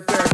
back, back.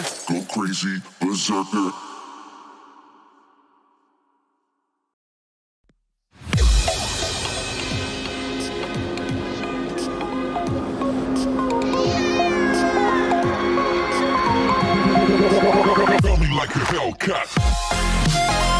Go crazy, berserker. Tell me like a Hellcat.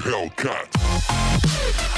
Hellcat.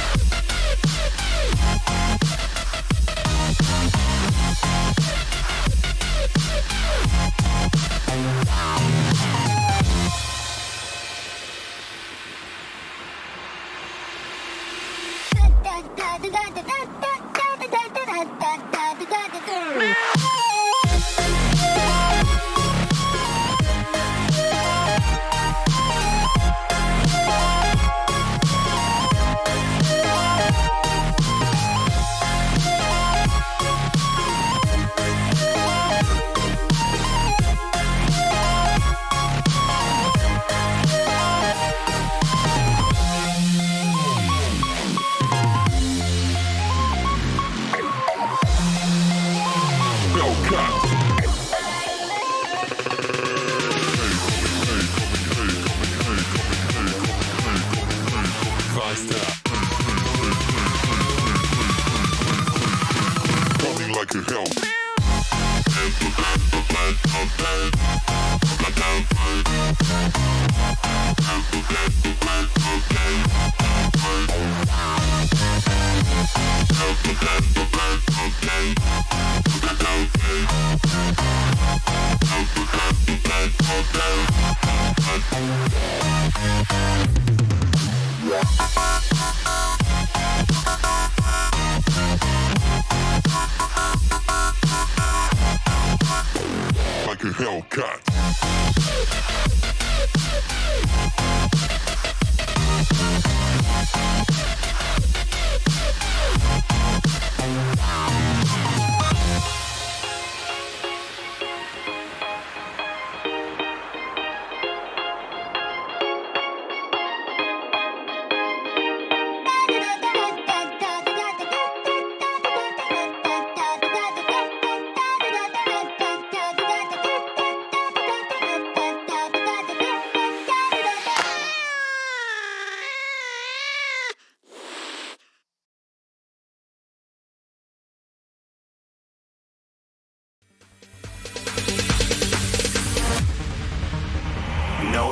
Hellcat.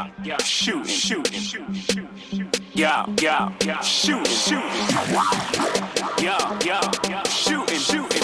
yeah, yeah, shooting, shooting, shooting, yeah, yeah, yeah, shooting, shooting, yeah, yeah, yeah, shooting, shooting,